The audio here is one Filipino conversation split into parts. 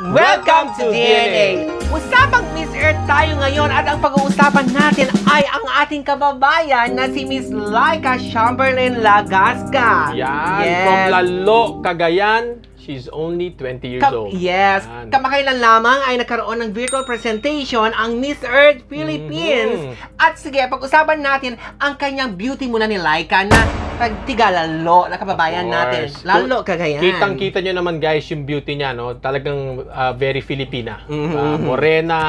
Welcome to DNA! Usapang Miss Earth tayo ngayon at ang pag-uusapan natin ay ang ating kababayan na si Miss Laika Chamberlain Lagasca. Yan, Yes. from Lalo, Cagayan. She's only 20 years Ka- old. yes. Yan. Kamakailan lamang ay nagkaroon ng virtual presentation ang Miss Earth Philippines. Mhm. At sige, pag-usapan natin ang kanyang beauty muna ni Laika na tagtiga lalo na kababayan Of natin. course. Lalo Cagayan. Kitang-kita nyo naman guys yung beauty niya, no? Talagang ah, very Filipina. Mhm. Ah, morena.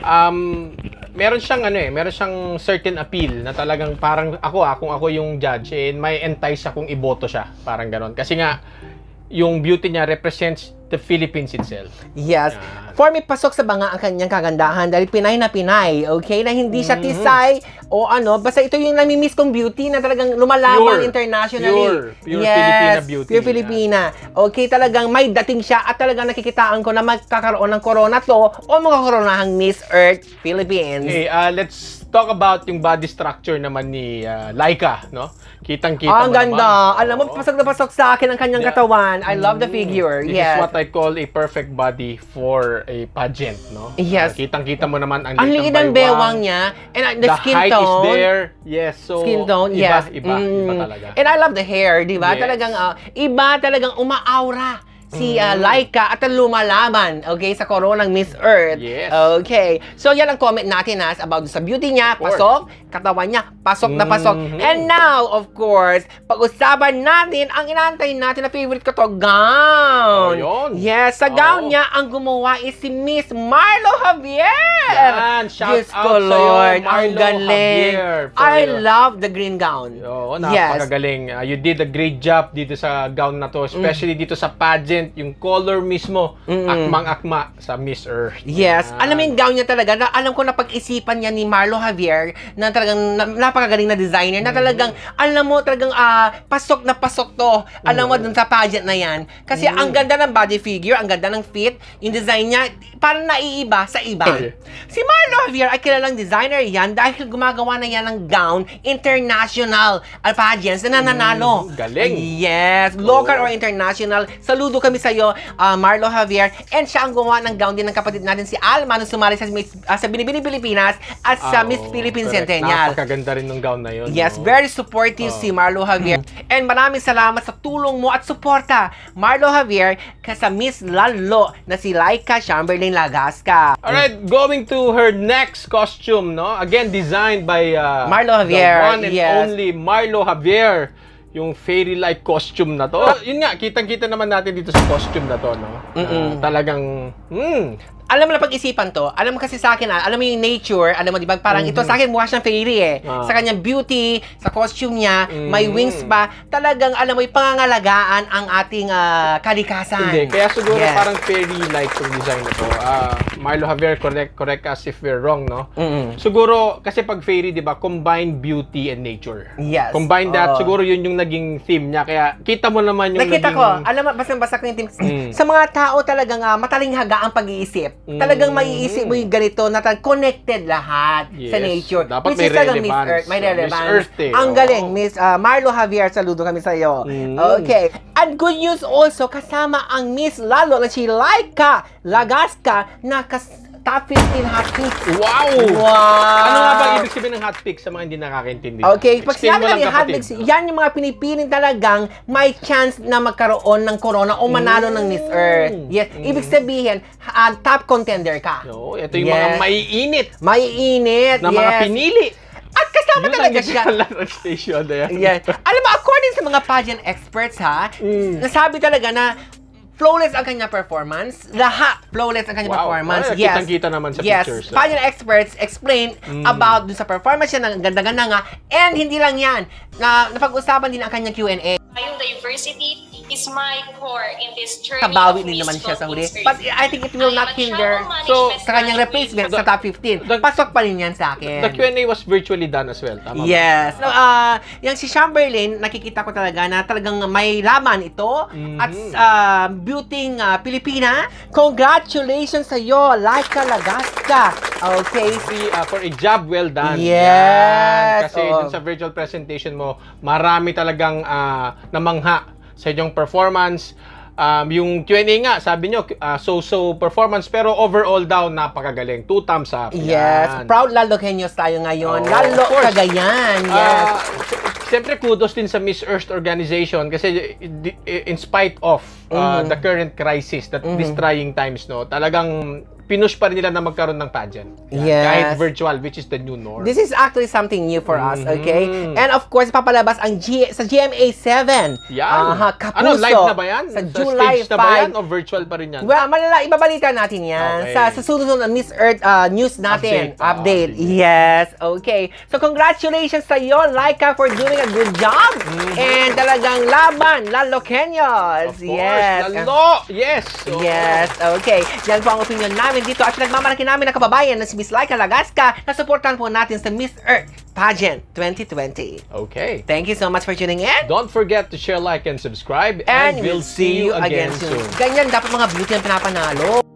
Um, meron siyang ano eh, meron siyang certain appeal na talagang parang ako ah, kung ako yung judge, eh, may entice akong iboto siya. Parang ganon. Kasi nga, yung beauty niya represents the Philippines itself. Yes. Yan. For me, pasok sa banga ang kanyang kagandahan dahil Pinay na Pinay, okay? Na hindi siya Mhm. tisay o ano. Basta ito yung namimiss kong beauty na talagang lumalaban Pure. internationally. Pure. Pure Filipina beauty. Pure Filipina. Okay, talagang may dating siya at talagang nakikitaan ko na magkakaroon ng corona to o magkakaroonahang Miss Earth Philippines. Okay, uh, let's talk about yung body structure naman ni uh, Laika, no? Kitang-kita Ah, ang ganda. naman. Alam mo, pasok na pasok sa akin ang kanyang Yeah. katawan. I love the Mm. figure. This yes. is what I call a perfect body for a pageant, no? Yes. Uh, kitang-kita mo naman ang ang liit liit ng bewang niya. And uh, the, The, skin height tone. Is there. Yes, so skin tone, iba, yes. iba, iba Mm. talaga. And I love the hair, di ba? Yes. Talagang, ah, iba talagang umaaura si Mm. Laika at ang lumalaban, okay, sa corona ng Miss Earth. Yes. Okay. So, yan ang comment natin has about sa beauty niya, pasok, katawan niya, pasok na pasok. Mhm. And now, of course, pag-usapan natin, ang inaantay natin na favorite ko to, gown. Oh, yun. Yes, sa gown Oo. niya, ang gumawa is si Miss Marlo Javier. Yan, shout Diyos out ko, Lord. ang Marlo galing. Javier, I love the green gown. Oo, Yes. napakagaling. Uh, you did a great job dito sa gown na to, especially dito sa pageant, yung color mismo, Mm. akmang-akma sa Miss Earth. Yes. Alam mo yung gown niya talaga, na alam ko na pag-isipan niya ni Marlo Javier, na talagang na, napakagaling na designer, na talagang, alam mo, talagang ah, pasok na pasok to. Alam mo, dun sa pageant na yan. Kasi ang ganda ng body figure, ang ganda ng fit, yung design niya, parang naiiba sa iba. Okay. Si Marlo Javier ay kilalang designer yan dahil gumagawa na yan ng gown international ah, pageants na nananalo. Mm, galing. Yes, local Oo. or international. Saludo kami sa iyo, ah, Marlo Javier. And siya ang gumawa ng gown din ng kapatid natin si Alma nung sumali sa Miss ah, sa Binibini Pilipinas at sa Ah, Miss Philippines correct. Centennial. Napakaganda rin ng gown na yun. Yes, no? very supportive Oh. si Marlo Javier. And maraming salamat sa tulong mo at suporta, Marlo Javier, sa Miss Lalo na si Laika Chamberlain Lagasca. Alright, going to her next costume, no? Again, designed by uh, Marlo Javier, the one and yes. only Marlo Javier. Yung fairy-like costume na to. yun nga, kitang-kita naman natin dito sa costume na to, no? Mm-mm. Na talagang, hmm, alam mo na pag-isipan to, alam mo kasi sa akin, ah, alam mo yung nature, alam mo, di ba, parang ito sa akin mukha siyang fairy eh. Ah. Sa kanyang beauty, sa costume niya, may Mhm. wings pa, talagang, alam mo, yung pangangalagaan ang ating ah, kalikasan. hindi. Kaya siguro Yes. parang fairy-like yung design na to. Ah, Marlo Javier, correct, correct us if we're wrong, no? Mm-mm. Siguro, kasi pag fairy, di ba, combine beauty and nature. Yes. Combine that, Oo. siguro yun yung naging theme niya. Kaya kita mo naman yung Nakita naging... ko, alam mo, basta-basta ko yung team. Mm. Sa mga tao talagang uh, matalinghaga ang pag-iisip. Mm. Talagang maiisip mo yung ganito na connected lahat sa Yes. nature. Dapat Which may is talagang Miss relevance. Earth. May So, Miss relevance. Earth eh, Ang oo. galing, Miss uh, Marlo Javier, saludo kami sa iyo. Mm. Okay. And good news also, kasama ang Miss Lalo na si Laika Lagasca na kas- top 15 hot picks. Wow! Wow! Ano nga ba ibig sabihin ng hot pick sa mga hindi nakakaintindi? Okay, pag sinabi lang, natin hot mix, yan yung mga pinipiling talagang may chance na magkaroon ng corona o manalo ng Miss Earth. Yes, Mm. ibig sabihin, ah, top contender ka. No, ito yung mga Yes. maiinit Maiinit, na yes. mga pinili. At kasama Yun talaga siya. ng station na yan. Yes. Alam mo, according sa mga pageant experts ha, Mm. nasabi talaga na flawless ang kanya performance. Lahat flawless ang kanya Wow. performance. Ay, yes. kitang-kita naman sa yes. pictures, ah. Pageant experts explain Mm. about dun sa performance niya ng ganda-ganda nga. And hindi lang yan. Na, napag-usapan din ang kanyang Q&A. Diversity is my core in this journey Kabawi din naman siya sa huli. But I think it will not hinder So, sa kanyang replacement sa top 15. The- Pasok pa rin yan sa akin. The Q&A was virtually done as well, tama ba? Yes. So, ah, yung si Chamberlain, nakikita ko talaga na talagang may laman ito. Mhm. At uh, beauty ah, Pilipina. Congratulations sa iyo, Laika Lagasca. Okay. Free, uh, for a job well done. Yes, Yan. Kasi oo. dun sa virtual presentation mo, marami talagang ah, namangha sa inyong performance. Um, yung Q&A nga, sabi nyo, uh, so-so performance, pero overall daw, napakagaling. Two thumbs up. Yes, Yan. proud Lalo Kenyos tayo ngayon. Oo, Lalo. Cagayan. Yes. Ah, Siyempre, kudos din sa Miss Earth organization kasi in spite of uh, Mhm. the current crisis, that these trying times, no, talagang pinush pa rin nila na magkaroon ng pageant. Yan. Yes. Kahit virtual, which is the new norm. This is actually something new for us, okay? And of course, papalabas ang G sa GMA 7. yan. Aha, Kapuso. ano, live na ba yan? Sa July stage na ba 5. yan o virtual pa rin yan? Well, malala, ibabalita natin yan Okay. sa, sa susunod na Miss Earth uh, news natin. Update. Ah, Update. sige. Yes. Okay. So, congratulations sa iyo, Laika, for doing a good job. And talagang laban, Lalo Kenyos. Mm-hmm. Of course, yes. lalo! Yes! So, Yes, okay. Yan po ang opinion namin dito at pinagmamalaki namin na kababayan na si Miss Laika Lagasca na supportan po natin sa Miss Earth Pageant 2020. Okay. Thank you so much for tuning in. Don't forget to share, like, and subscribe. And we'll see you again soon. Ganyan, dapat mga beauty ang pinapanalo.